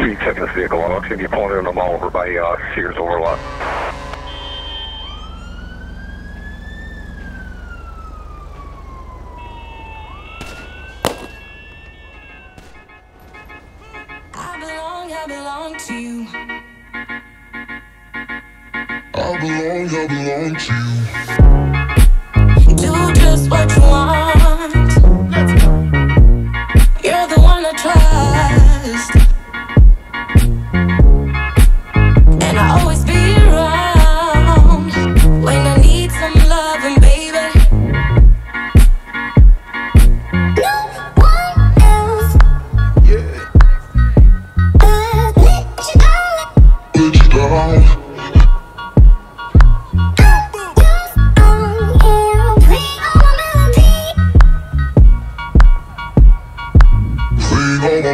Three checking this vehicle out. Can you point in them all over by uh, Sears Overlock? I belong, I belong to you. I belong, I belong to you. Do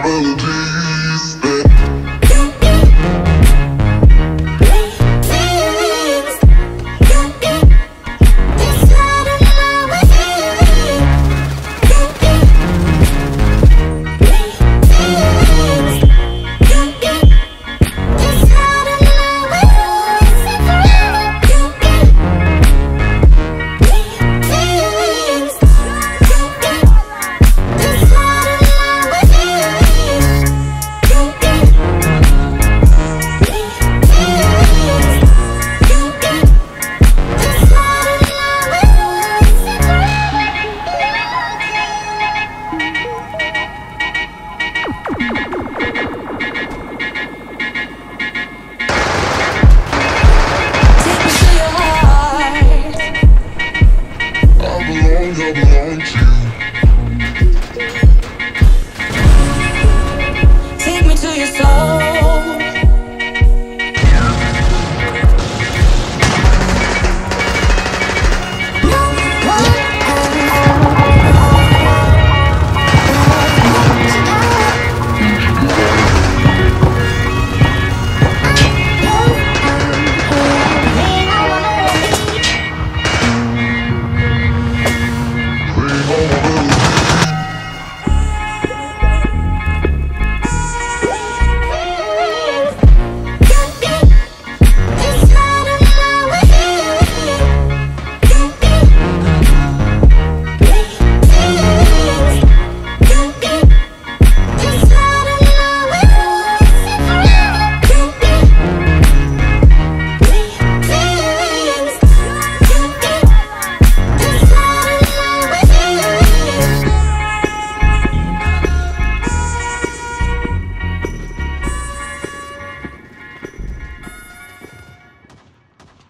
melody.